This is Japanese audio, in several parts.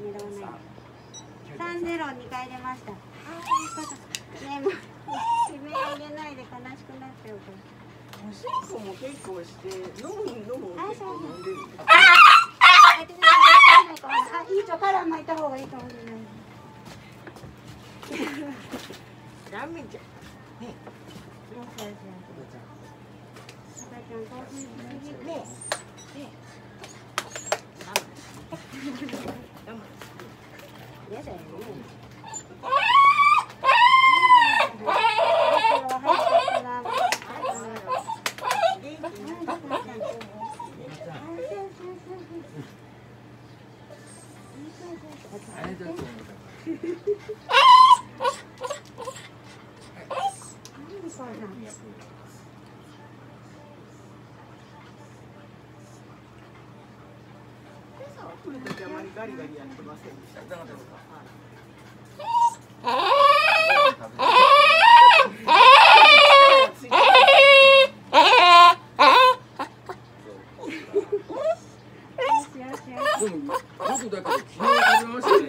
狙わない三ゼロ二回出ましたあそういうことねもう悲鳴あげないで悲しくなっちゃうからおしっこも結構して飲む飲む結構飲んでるあ、いいとカラー巻いた方がいいかもしれない。ねやだよね。あれだと思った。来る時あまりガリガリやってませんでしたなかったですかはいでも僕だけど昨日食べましたね。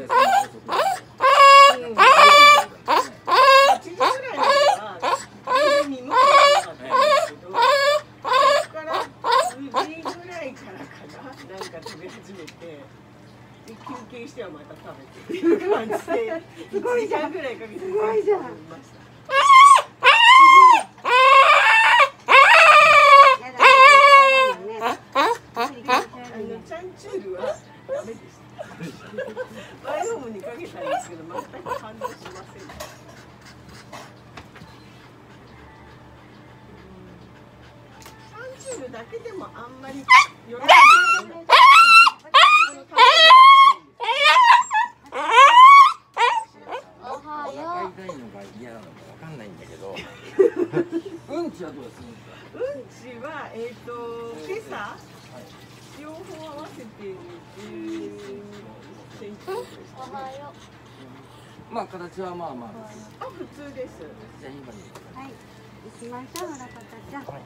8時ぐらいまでは全然見向かなかったんですけど、そこから9時ぐらいからかな、なんか食べ始めて、休憩してはまた食べてっていう感じで、1時間ぐらいかけてすごいじゃんました。チャンチュー。ル。だけでもあんまりよろしくない。あの食べおは会いよたいのが嫌なのかわかんないんだけど。うんちはどうですか？うんちは、えっ、と、今朝、両方合わせて10センチぐらいですお。はよまあ形はまあまあ。あ、普通です。じゃあ今に。はい行きましょう村方ちゃんはい